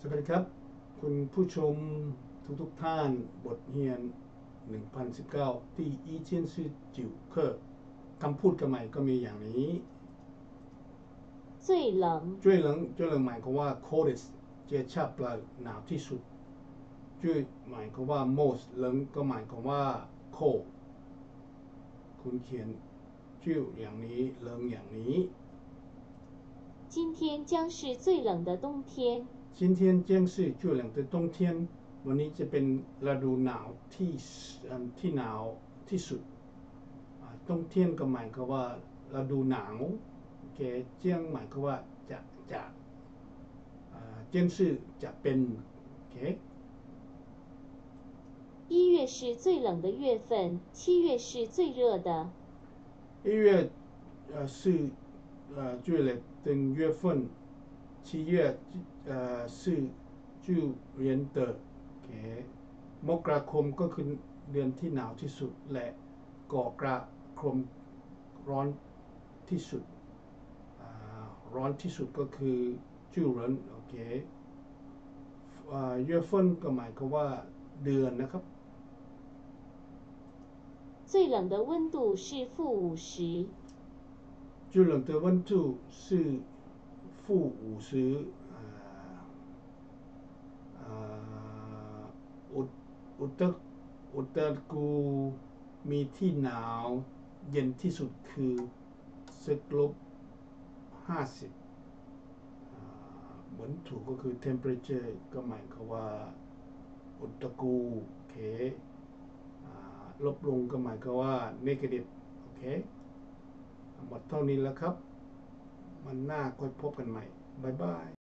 สวัสดีครับ คุณผู้ชมทุกทุกๆท่านบทเรียน 1019 ที่อีเชียนชื่อจิ๋วเคอร์คำพูดกันใหม่ก็มีอย่างนี้ 最冷， ช่วยเหลืองช่วยเหลืองหมายความว่า coldest เจชาปลาหนาวที่สุดช่วยหมายความว่า most เหลืองก็หมายความว่า cold คุณเขียนชื่ออย่างนี้เหลืองอย่างนี้ 今天将是最冷的冬天。 今天将是最冷的冬天วันนี้จะเป็นฤดูหนาวที่สเอิ่มที่หนาวที่สุดอ่า冬天ก็หมายความว่าฤดูหนาวโอเคเจียงหมายความว่าจะจะอ่าเจียงชื่อจะเป็นโอเค 一月是最冷的月份，七月是最热的。一月呃是呃最冷的月份， 七月呃是最热的โอเคมกราคมก็คือเดือนที่หนาวที่สุด และกอกราคมร้อนที่สุดอ่าร้อนที่สุดก็คือจูเรนโอเคอ่าเยเฟนก็หมายความว่าเดือนนะครับ 最冷的温度是负五十。最冷的温度是 负五十呃呃อุตอุตอุตกูมีที่หนาวเย็นที่สุดคือสิบลบห้าสิบเหมือนถูกก็คือ temperature ก็หมายความว่า อุตกูโอเคอ่าลบลงก็หมายความว่า negative โอเค หมดเท่านี้แล้วครับ มันหน้าค่อยพบกันใหม่ บ๊ายบาย